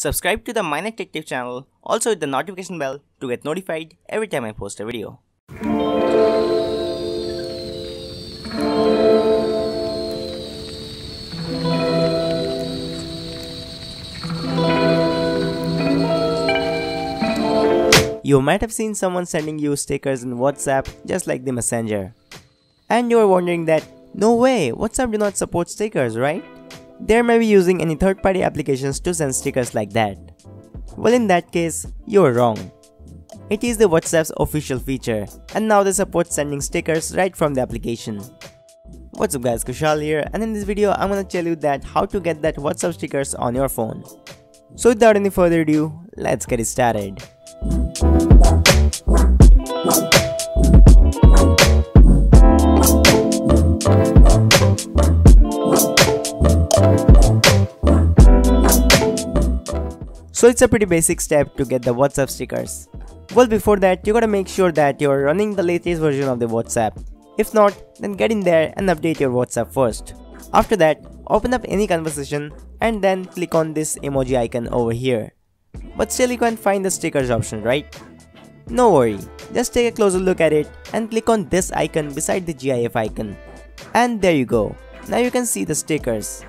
Subscribe to the Miner TechTips channel, also hit the notification bell to get notified every time I post a video. You might have seen someone sending you stickers in WhatsApp just like the messenger. And you are wondering that, no way, WhatsApp do not support stickers, right? They may be using any third-party applications to send stickers like that. Well in that case, you're wrong. It is the WhatsApp's official feature, and now they support sending stickers right from the application. What's up guys, Kushal here, and in this video I'm gonna tell you that how to get that WhatsApp stickers on your phone. So without any further ado, let's get started. So it's a pretty basic step to get the WhatsApp stickers. Well before that, you gotta make sure that you're running the latest version of the WhatsApp. If not, then get in there and update your WhatsApp first. After that, open up any conversation and then click on this emoji icon over here. But still you can't find the stickers option, right? No worry, just take a closer look at it and click on this icon beside the GIF icon. And there you go, now you can see the stickers.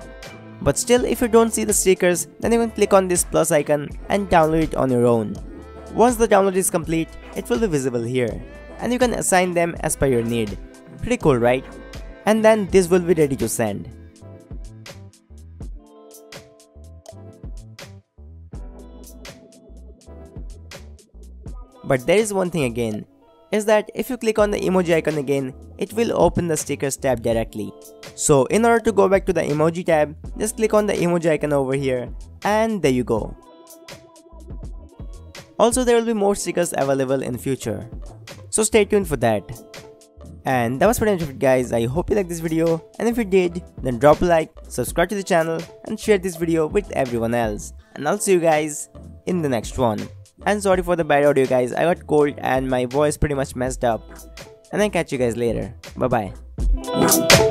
But still if you don't see the stickers, then you can click on this plus icon and download it on your own. Once the download is complete, it will be visible here. And you can assign them as per your need. Pretty cool right? And then this will be ready to send. But there is one thing again, is that if you click on the emoji icon again, it will open the stickers tab directly. So in order to go back to the emoji tab, just click on the emoji icon over here and there you go. Also there will be more stickers available in future. So stay tuned for that. And that was pretty much it guys, I hope you liked this video and if you did, then drop a like, subscribe to the channel and share this video with everyone else. And I'll see you guys in the next one. And sorry for the bad audio guys, I got cold and my voice pretty much messed up. And I'll catch you guys later. Bye bye.